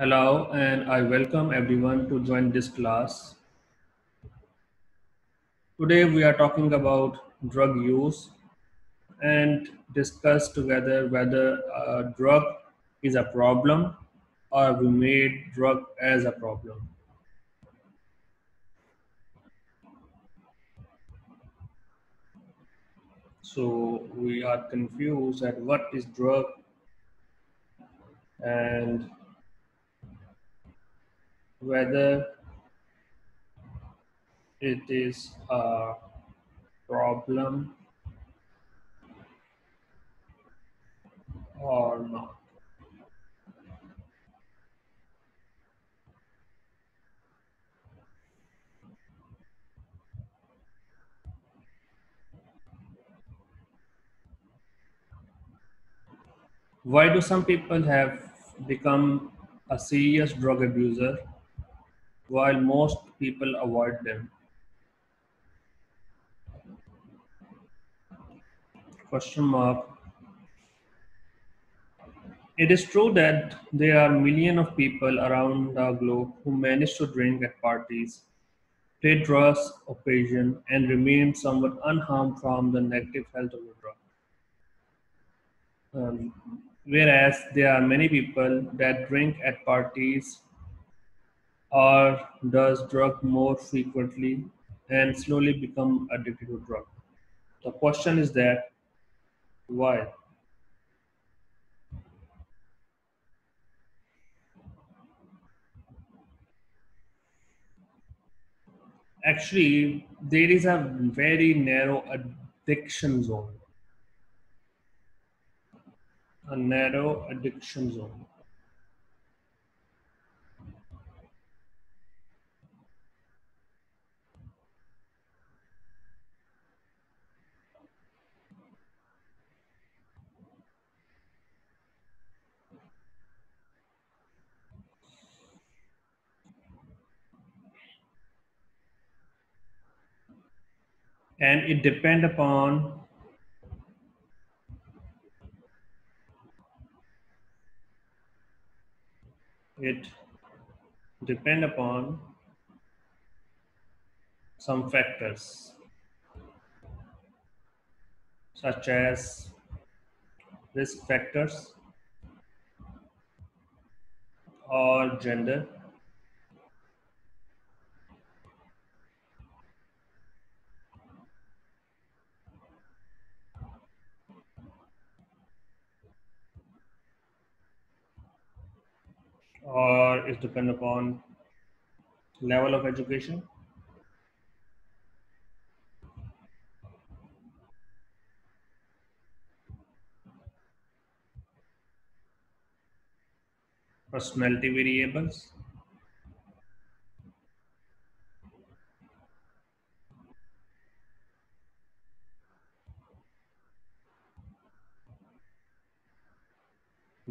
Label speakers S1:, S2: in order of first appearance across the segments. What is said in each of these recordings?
S1: Hello, and I welcome everyone to join this class. Today we are talking about drug use and discuss together whether a drug is a problem or we made drug as a problem. So we are confused at what is drug and whether it is a problem or not. Why do some people have become a serious drug abuser while most people avoid them? Question mark. It is true that there are millions of people around the globe who manage to drink at parties, play drugs occasion, and remain somewhat unharmed from the negative health of the drug. Um, whereas there are many people that drink at parties or does drug more frequently and slowly become addicted to drug. The question is that why? Actually, there is a very narrow addiction zone. A narrow addiction zone. And it depend upon it depend upon some factors such as risk factors or gender or it depend upon level of education? Personality variables?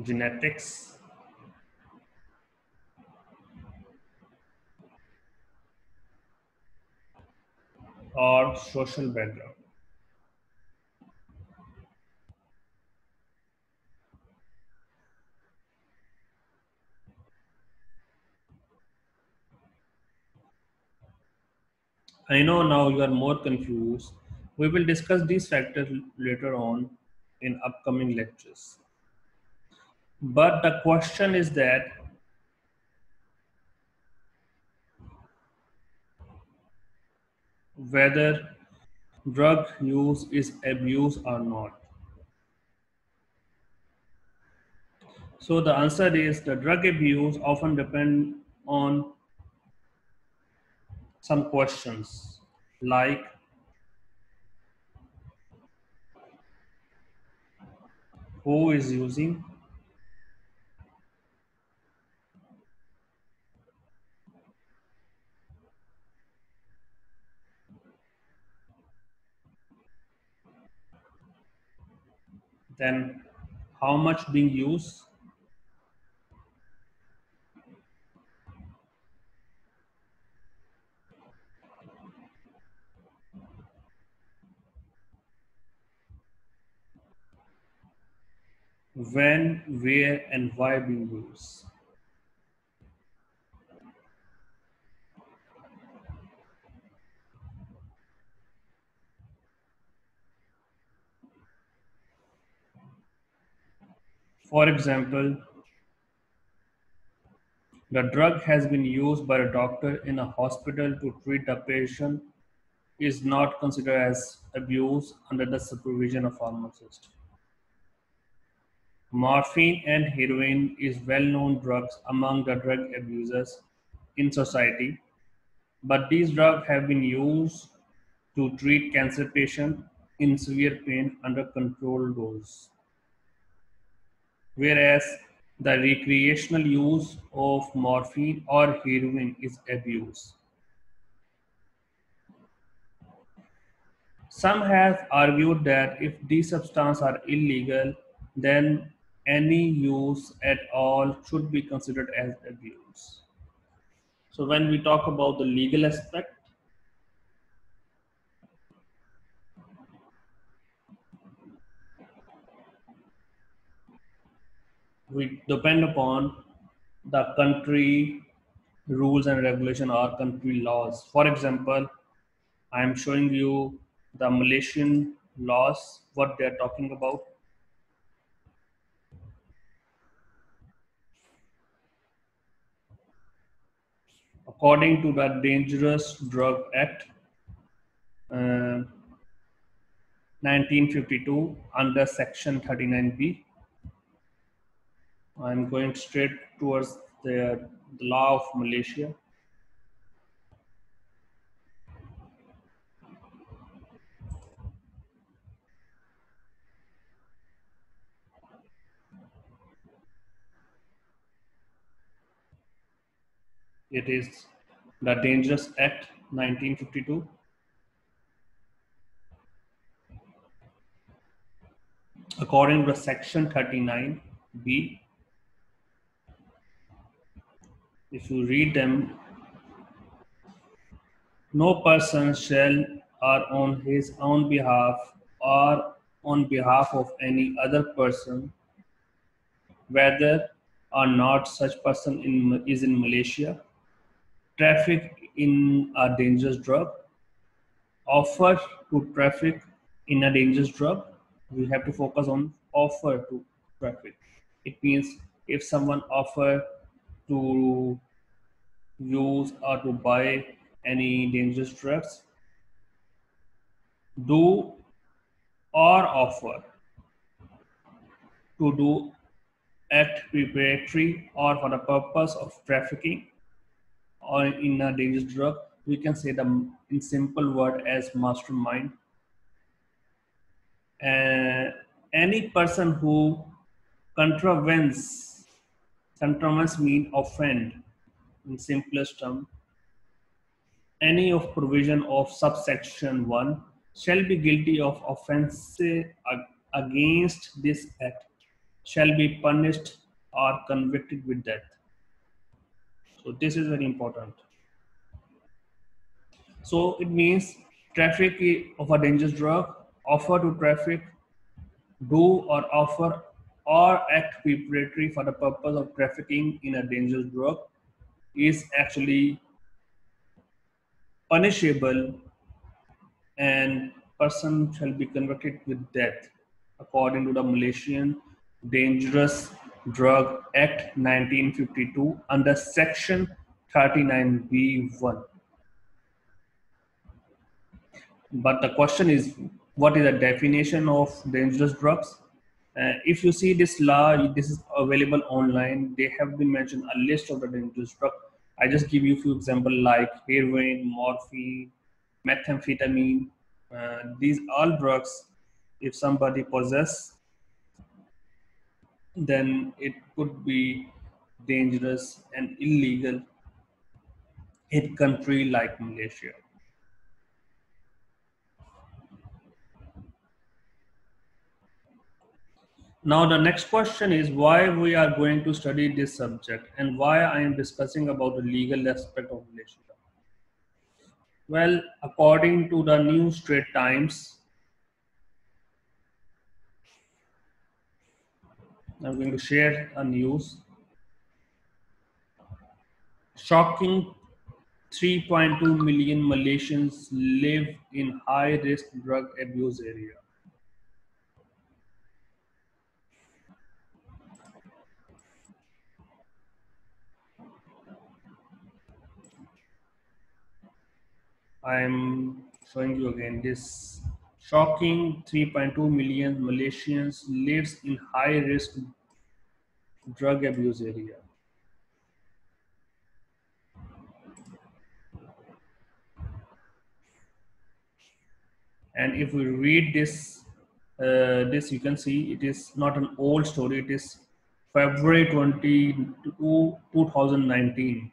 S1: Genetics or social background I know now you are more confused. We will discuss these factors later on in upcoming lectures. But the question is that whether drug use is abuse or not. So the answer is the drug abuse often depend on some questions like who is using then how much being used when, where, and why being used. For example, the drug has been used by a doctor in a hospital to treat a patient is not considered as abuse under the supervision of pharmacist. Morphine and heroin is well-known drugs among the drug abusers in society, but these drugs have been used to treat cancer patients in severe pain under controlled dose. Whereas the recreational use of morphine or heroin is abuse. Some have argued that if these substances are illegal, then any use at all should be considered as abuse. So when we talk about the legal aspect, we depend upon the country rules and regulation or country laws. For example, I am showing you the Malaysian laws, what they are talking about. According to the Dangerous Drug Act, uh, 1952 under section 39b I'm going straight towards the, the law of Malaysia. It is the Dangerous Act 1952. According to section 39b, if you read them, no person shall or on his own behalf or on behalf of any other person, whether or not such person in, is in Malaysia, traffic in a dangerous drug, offer to traffic in a dangerous drug. We have to focus on offer to traffic. It means if someone offer to use or to buy any dangerous drugs do or offer to do act preparatory or for the purpose of trafficking or in a dangerous drug. We can say the in simple word as mastermind. And any person who contravenes Contravene mean offend in simplest term. Any of provision of subsection 1 shall be guilty of offense against this act shall be punished or convicted with death. So this is very important. So it means traffic of a dangerous drug, offer to traffic, do or offer or act preparatory for the purpose of trafficking in a dangerous drug is actually punishable and person shall be convicted with death according to the Malaysian Dangerous Drug Act 1952 under section 39b1 but the question is what is the definition of dangerous drugs uh, if you see this law, this is available online. They have been mentioned a list of the dangerous drugs. I just give you a few examples like heroin, morphine, methamphetamine. Uh, these all drugs, if somebody possess, then it could be dangerous and illegal in country like Malaysia. Now the next question is why we are going to study this subject and why I am discussing about the legal aspect of relationship. Well, according to the New Straits Times, I'm going to share a news. Shocking 3.2 million Malaysians live in high risk drug abuse area. I'm showing you again this shocking 3.2 million Malaysians lives in high risk drug abuse area. And if we read this, uh, this you can see it is not an old story. It is February 22, 2019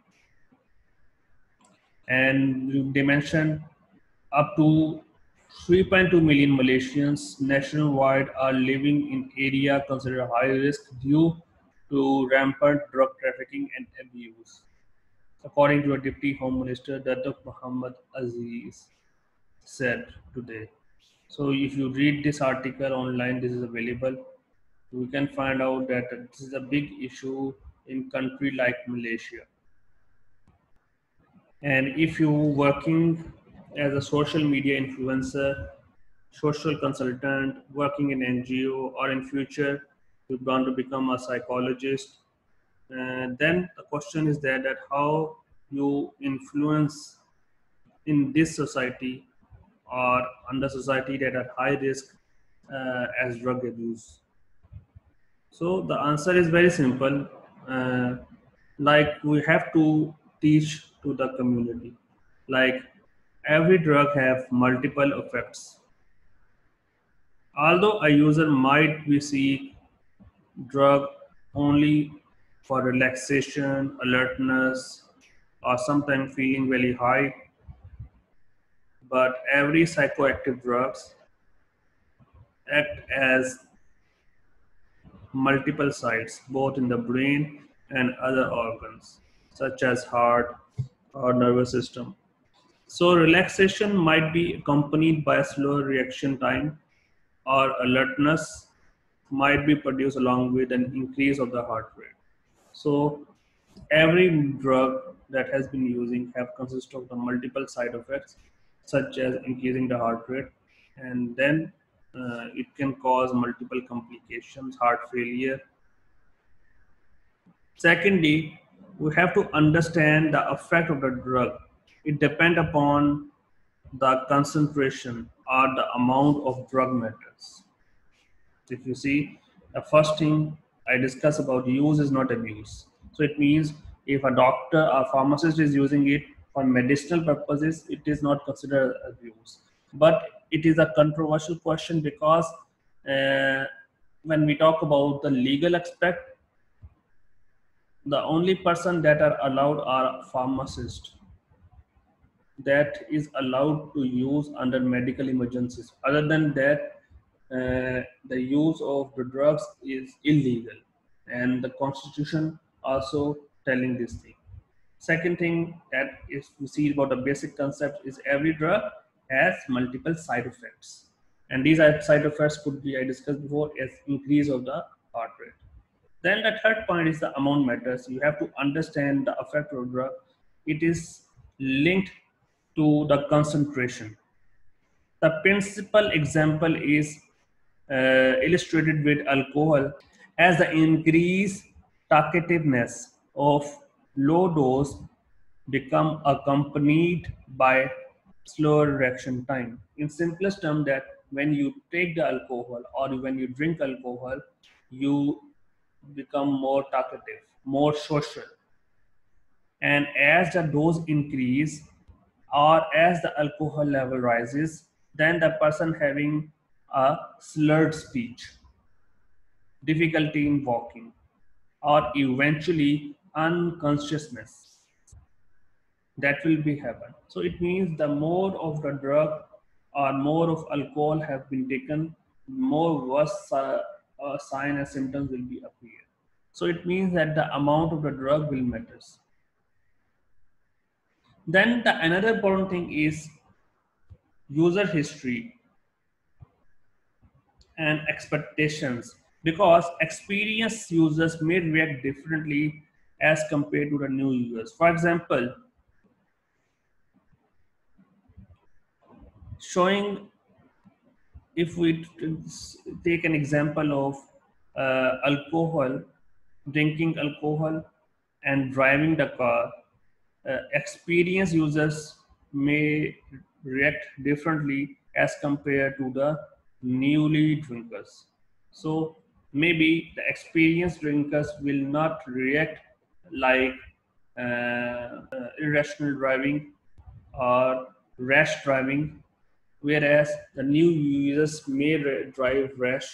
S1: and they mentioned up to 3.2 million Malaysians nationwide are living in area considered high risk due to rampant drug trafficking and abuse, according to a Deputy Home Minister Datuk Muhammad Aziz said today. So if you read this article online, this is available. We can find out that this is a big issue in country like Malaysia and if you working as a social media influencer social consultant working in ngo or in future you want to become a psychologist. Then the question is there that how you influence in this society or under society that are high risk uh, as drug abuse. So the answer is very simple. Uh, like we have to teach to the community. Like every drug have multiple effects. Although a user might be seek drug only for relaxation, alertness, or sometimes feeling very high, but every psychoactive drugs act as multiple sites, both in the brain and other organs, such as heart, or nervous system. So relaxation might be accompanied by a slower reaction time or alertness might be produced along with an increase of the heart rate. So every drug that has been using have consist of the multiple side effects such as increasing the heart rate and then uh, it can cause multiple complications, heart failure. Secondly, we have to understand the effect of the drug. It depends upon the concentration or the amount of drug matters. If you see, the first thing I discuss about use is not abuse. So it means if a doctor or pharmacist is using it for medicinal purposes, it is not considered abuse. But it is a controversial question because uh, when we talk about the legal aspect, the only person that are allowed are pharmacists. That is allowed to use under medical emergencies. Other than that uh, the use of the drugs is illegal. And the constitution also telling this thing. Second thing that is we see about the basic concept is every drug has multiple side effects. And these side effects could be i discussed before as increase of the heart rate then the third point is the amount matters. You have to understand the effect of drug. It is linked to the concentration. The principal example is uh, illustrated with alcohol as the increased talkativeness of low dose become accompanied by slower reaction time. In simplest term that when you take the alcohol or when you drink alcohol, you become more talkative, more social. And as the dose increase or as the alcohol level rises, then the person having a slurred speech, difficulty in walking, or eventually unconsciousness that will be happen. So it means the more of the drug or more of alcohol have been taken, more worse uh, uh, sign and symptoms will be appear. So it means that the amount of the drug will matters. Then the another important thing is user history and expectations because experienced users may react differently as compared to the new users. For example, showing if we take an example of uh, alcohol, drinking alcohol, and driving the car, uh, experienced users may react differently as compared to the newly drinkers. So maybe the experienced drinkers will not react like uh, uh, irrational driving or rash driving, whereas the new users may drive rash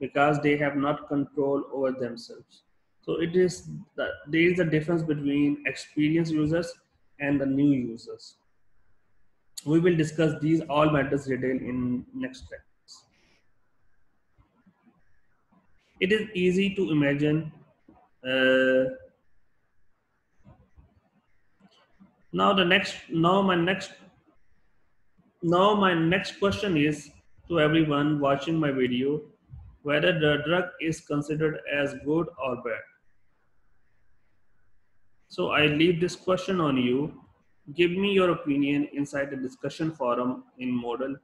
S1: because they have not control over themselves. So it is that there is a difference between experienced users and the new users. We will discuss these all matters detail in next class. It is easy to imagine uh, now the next now my next now my next question is to everyone watching my video whether the drug is considered as good or bad. So i leave this question on you. Give me your opinion inside the discussion forum in Moodle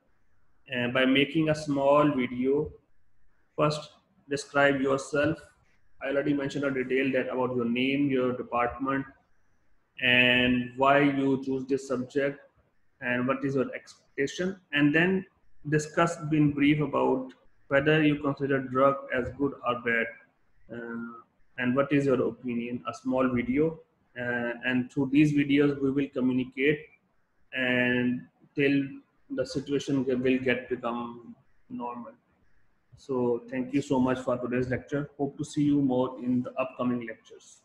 S1: and uh, by making a small video. First describe yourself. I already mentioned a detail that about your name your department and why you choose this subject and what is your expectation? And then discuss in brief about whether you consider drug as good or bad uh, and what is your opinion? A small video uh, and through these videos we will communicate and till the situation will get become normal. So thank you so much for today's lecture. Hope to see you more in the upcoming lectures